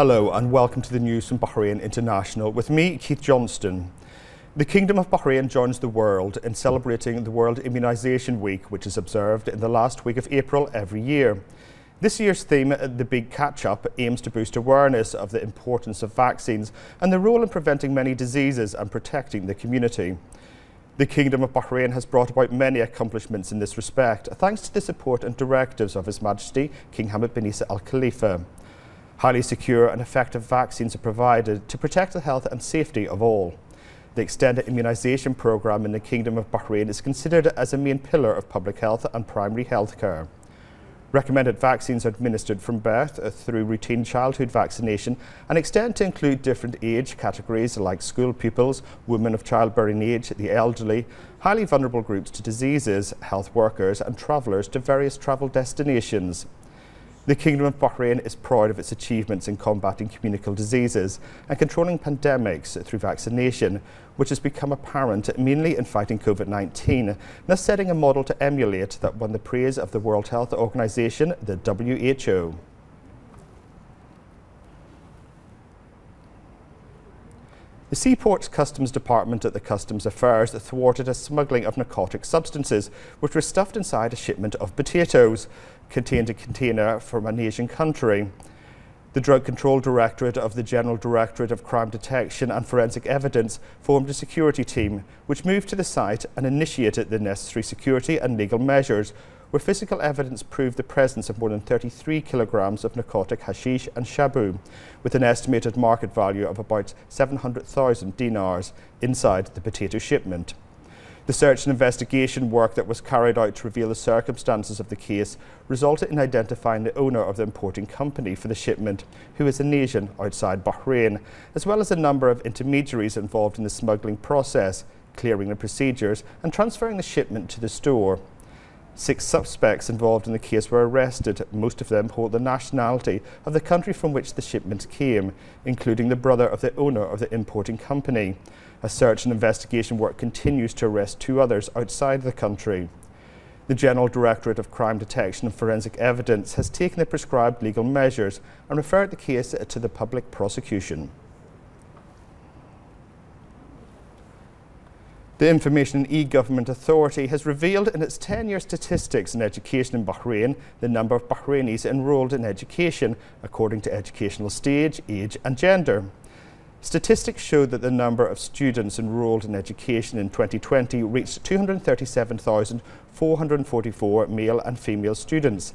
Hello and welcome to the news from Bahrain International with me, Keith Johnston. The Kingdom of Bahrain joins the world in celebrating the World Immunisation Week, which is observed in the last week of April every year. This year's theme, The Big Catch Up, aims to boost awareness of the importance of vaccines and their role in preventing many diseases and protecting the community. The Kingdom of Bahrain has brought about many accomplishments in this respect, thanks to the support and directives of His Majesty King Hamad bin Isa Al Khalifa. Highly secure and effective vaccines are provided to protect the health and safety of all. The extended immunisation programme in the Kingdom of Bahrain is considered as a main pillar of public health and primary health care. Recommended vaccines are administered from birth through routine childhood vaccination and extend to include different age categories like school pupils, women of childbearing age, the elderly, highly vulnerable groups to diseases, health workers and travellers to various travel destinations. The Kingdom of Bahrain is proud of its achievements in combating communicable diseases and controlling pandemics through vaccination, which has become apparent mainly in fighting COVID-19, thus setting a model to emulate that won the praise of the World Health Organization, the WHO. The Seaports Customs Department at the Customs Affairs thwarted a smuggling of narcotic substances, which were stuffed inside a shipment of potatoes contained a container from an Asian country. The Drug Control Directorate of the General Directorate of Crime Detection and Forensic Evidence formed a security team, which moved to the site and initiated the necessary security and legal measures where physical evidence proved the presence of more than 33 kilograms of narcotic hashish and shabu, with an estimated market value of about 700,000 dinars inside the potato shipment. The search and investigation work that was carried out to reveal the circumstances of the case resulted in identifying the owner of the importing company for the shipment, who is an Asian outside Bahrain, as well as a number of intermediaries involved in the smuggling process, clearing the procedures and transferring the shipment to the store. Six suspects involved in the case were arrested. Most of them hold the nationality of the country from which the shipment came, including the brother of the owner of the importing company. A search and investigation work continues to arrest two others outside the country. The General Directorate of Crime Detection and Forensic Evidence has taken the prescribed legal measures and referred the case to the public prosecution. The Information and E-Government Authority has revealed in its 10-year statistics in education in Bahrain the number of Bahrainis enrolled in education according to educational stage, age and gender. Statistics showed that the number of students enrolled in education in 2020 reached 237,444 male and female students.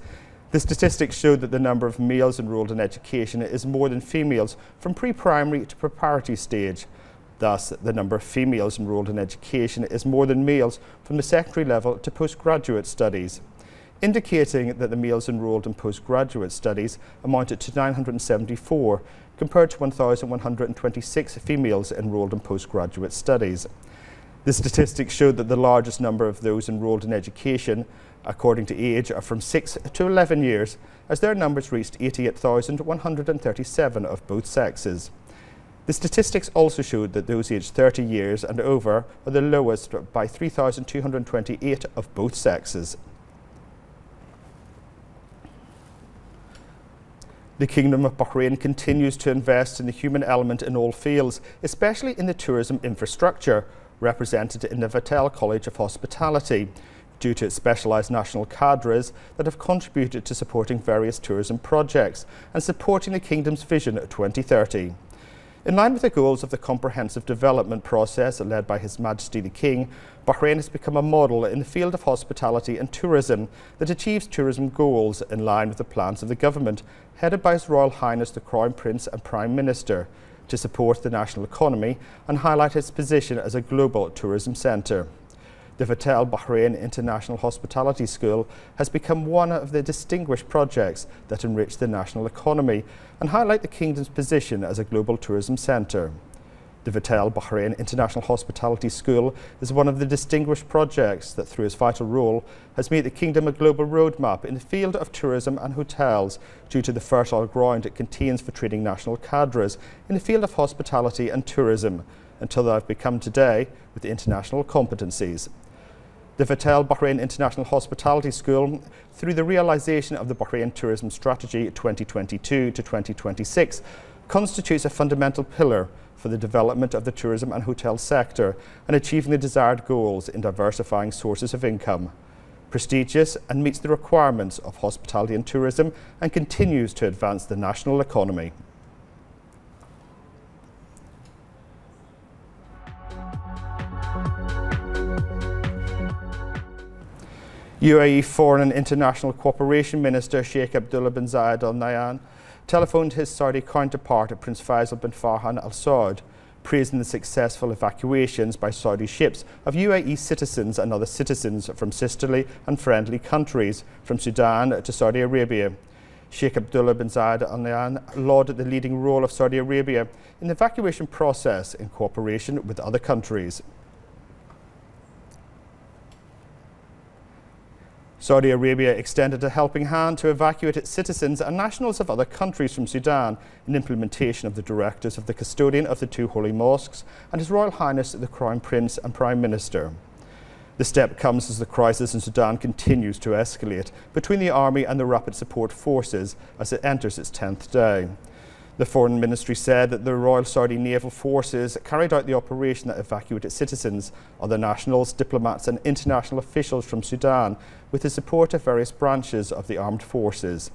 The statistics showed that the number of males enrolled in education is more than females from pre-primary to preparatory stage. Thus, the number of females enrolled in education is more than males from the secondary level to postgraduate studies, indicating that the males enrolled in postgraduate studies amounted to 974 compared to 1,126 females enrolled in postgraduate studies. The statistics showed that the largest number of those enrolled in education, according to age, are from 6 to 11 years, as their numbers reached 88,137 of both sexes. The statistics also showed that those aged 30 years and over are the lowest by 3,228 of both sexes. The Kingdom of Bahrain continues to invest in the human element in all fields, especially in the tourism infrastructure, represented in the Vatel College of Hospitality, due to its specialised national cadres that have contributed to supporting various tourism projects and supporting the Kingdom's vision 2030. In line with the goals of the comprehensive development process led by His Majesty the King, Bahrain has become a model in the field of hospitality and tourism that achieves tourism goals in line with the plans of the government, headed by His Royal Highness the Crown Prince and Prime Minister, to support the national economy and highlight its position as a global tourism centre. The Vatel Bahrain International Hospitality School has become one of the distinguished projects that enrich the national economy and highlight the Kingdom's position as a global tourism centre. The Vatel Bahrain International Hospitality School is one of the distinguished projects that, through its vital role, has made the Kingdom a global roadmap in the field of tourism and hotels due to the fertile ground it contains for training national cadres in the field of hospitality and tourism, until they have become today with international competencies the Vatel Bahrain International Hospitality School, through the realisation of the Bahrain Tourism Strategy 2022 to 2026, constitutes a fundamental pillar for the development of the tourism and hotel sector and achieving the desired goals in diversifying sources of income. Prestigious and meets the requirements of hospitality and tourism and continues to advance the national economy. UAE Foreign and International Cooperation Minister Sheikh Abdullah bin Zayed Al Nahyan telephoned his Saudi counterpart Prince Faisal bin Farhan Al Saud, praising the successful evacuations by Saudi ships of UAE citizens and other citizens from sisterly and friendly countries from Sudan to Saudi Arabia. Sheikh Abdullah bin Zayed Al Nahyan lauded the leading role of Saudi Arabia in the evacuation process in cooperation with other countries. Saudi Arabia extended a helping hand to evacuate its citizens and nationals of other countries from Sudan in implementation of the directives of the custodian of the two holy mosques and His Royal Highness the Crown Prince and Prime Minister. The step comes as the crisis in Sudan continues to escalate between the army and the rapid support forces as it enters its 10th day. The Foreign Ministry said that the Royal Saudi Naval Forces carried out the operation that evacuated citizens, other nationals, diplomats and international officials from Sudan with the support of various branches of the armed forces.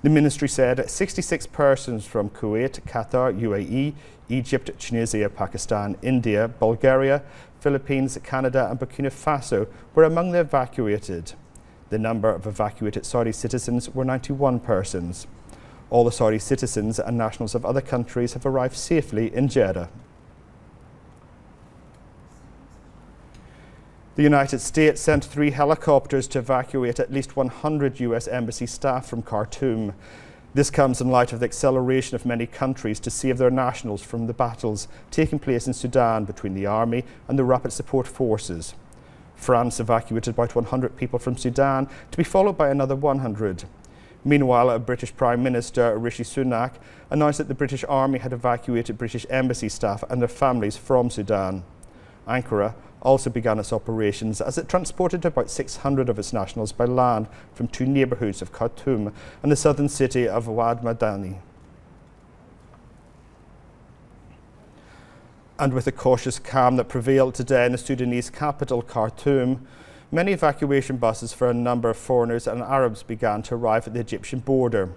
The ministry said 66 persons from Kuwait, Qatar, UAE, Egypt, Tunisia, Pakistan, India, Bulgaria, Philippines, Canada and Burkina Faso were among the evacuated. The number of evacuated Saudi citizens were 91 persons. All the Saudi citizens and nationals of other countries have arrived safely in Jeddah. The United States sent three helicopters to evacuate at least 100 US embassy staff from Khartoum. This comes in light of the acceleration of many countries to save their nationals from the battles taking place in Sudan between the army and the rapid support forces. France evacuated about 100 people from Sudan to be followed by another 100. Meanwhile, a British Prime Minister, Rishi Sunak, announced that the British Army had evacuated British embassy staff and their families from Sudan. Ankara also began its operations as it transported about 600 of its nationals by land from two neighbourhoods of Khartoum and the southern city of Wad Madani. And with the cautious calm that prevailed today in the Sudanese capital, Khartoum, many evacuation buses for a number of foreigners and Arabs began to arrive at the Egyptian border.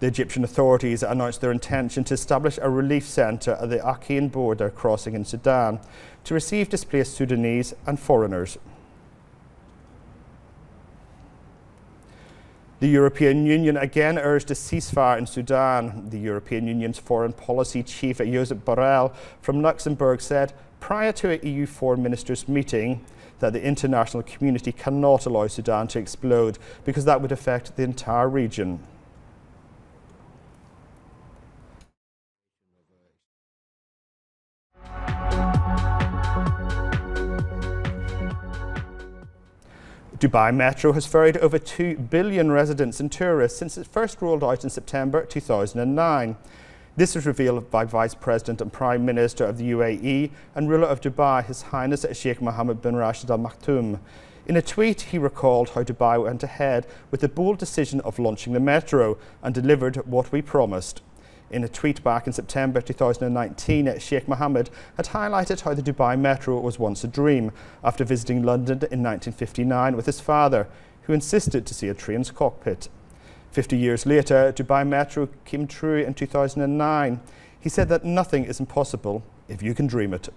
The Egyptian authorities announced their intention to establish a relief centre at the Akin border crossing in Sudan to receive displaced Sudanese and foreigners. The European Union again urged a ceasefire in Sudan. The European Union's foreign policy chief, Josep Borrell from Luxembourg, said prior to a EU foreign ministers meeting that the international community cannot allow Sudan to explode because that would affect the entire region. Dubai Metro has ferried over 2 billion residents and tourists since it first rolled out in September 2009. This was revealed by Vice President and Prime Minister of the UAE and ruler of Dubai, His Highness Sheikh Mohammed bin Rashid Al Maktoum. In a tweet, he recalled how Dubai went ahead with the bold decision of launching the metro and delivered what we promised. In a tweet back in September 2019, Sheikh Mohammed had highlighted how the Dubai Metro was once a dream after visiting London in 1959 with his father, who insisted to see a train's cockpit. 50 years later, Dubai Metro came true in 2009. He said that nothing is impossible if you can dream it.